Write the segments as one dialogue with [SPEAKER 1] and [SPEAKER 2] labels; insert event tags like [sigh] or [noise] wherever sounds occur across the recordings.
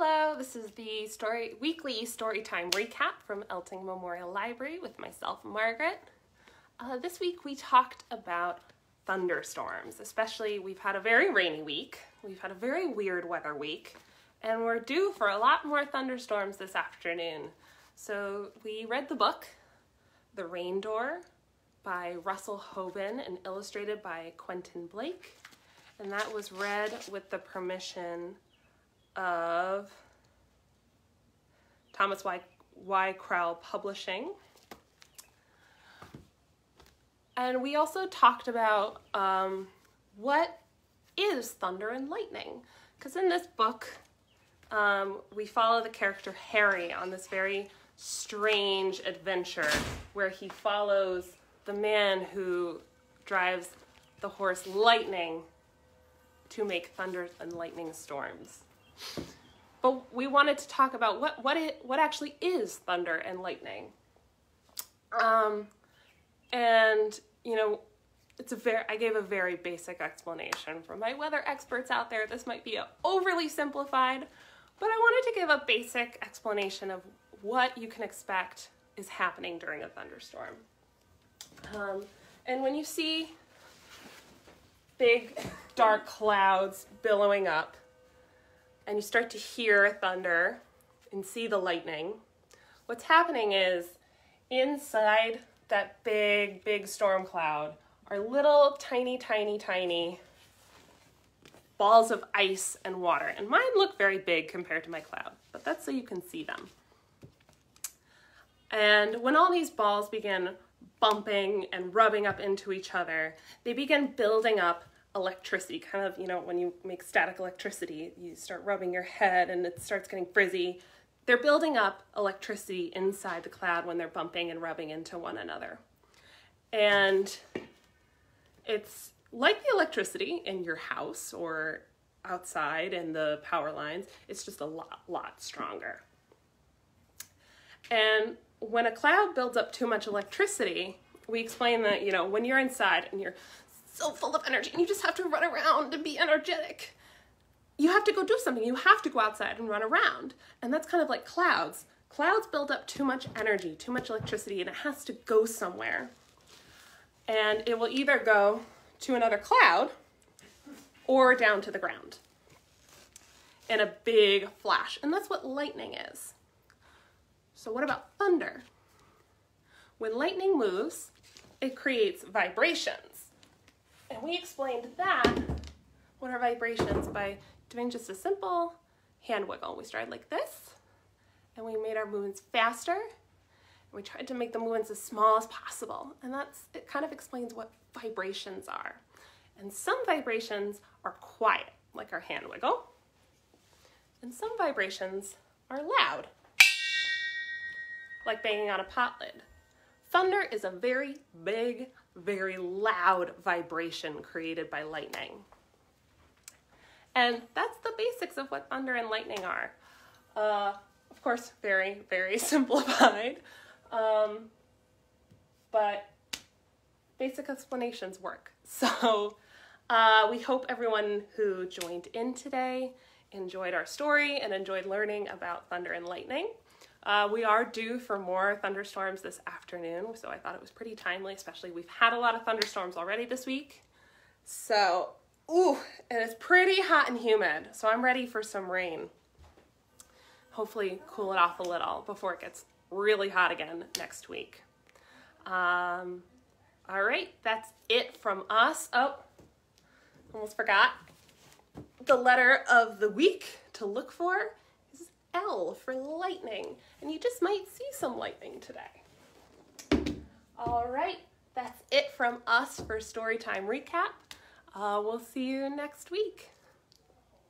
[SPEAKER 1] Hello, this is the story weekly story time recap from Elting Memorial Library with myself, Margaret. Uh, this week we talked about thunderstorms, especially we've had a very rainy week, we've had a very weird weather week, and we're due for a lot more thunderstorms this afternoon. So we read the book, The Rain Door by Russell Hoban and illustrated by Quentin Blake, and that was read with the permission of Thomas Y. y. Crowell Publishing. And we also talked about um, what is thunder and lightning. Because in this book, um, we follow the character Harry on this very strange adventure where he follows the man who drives the horse Lightning to make thunder and lightning storms. But we wanted to talk about what what it what actually is thunder and lightning. Um, and you know, it's a very I gave a very basic explanation. For my weather experts out there, this might be overly simplified, but I wanted to give a basic explanation of what you can expect is happening during a thunderstorm. Um, and when you see big dark clouds billowing up, and you start to hear thunder and see the lightning, what's happening is inside that big, big storm cloud are little tiny, tiny, tiny balls of ice and water. And mine look very big compared to my cloud, but that's so you can see them. And when all these balls begin bumping and rubbing up into each other, they begin building up electricity, kind of, you know, when you make static electricity, you start rubbing your head and it starts getting frizzy. They're building up electricity inside the cloud when they're bumping and rubbing into one another. And it's like the electricity in your house or outside in the power lines, it's just a lot, lot stronger. And when a cloud builds up too much electricity, we explain that, you know, when you're inside and you're so full of energy and you just have to run around and be energetic. You have to go do something. You have to go outside and run around. And that's kind of like clouds. Clouds build up too much energy, too much electricity, and it has to go somewhere. And it will either go to another cloud or down to the ground in a big flash. And that's what lightning is. So what about thunder? When lightning moves, it creates vibrations. And we explained that, what are vibrations, by doing just a simple hand wiggle. We started like this, and we made our movements faster, and we tried to make the movements as small as possible. And that's, it kind of explains what vibrations are. And some vibrations are quiet, like our hand wiggle. And some vibrations are loud, like banging on a pot lid. Thunder is a very big, very loud vibration created by lightning. And that's the basics of what thunder and lightning are. Uh, of course, very, very [laughs] simplified. Um, but basic explanations work. [laughs] So uh, we hope everyone who joined in today enjoyed our story and enjoyed learning about thunder and lightning. Uh, we are due for more thunderstorms this afternoon, so I thought it was pretty timely, especially we've had a lot of thunderstorms already this week. So, ooh, and it's pretty hot and humid, so I'm ready for some rain. Hopefully cool it off a little before it gets really hot again next week. Um, all right, that's it from us. Oh, almost forgot. The letter of the week to look for L for lightning, and you just might see some lightning today. All right, that's it from us for Storytime Recap. Uh, we'll see you next week.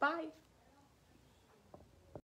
[SPEAKER 1] Bye.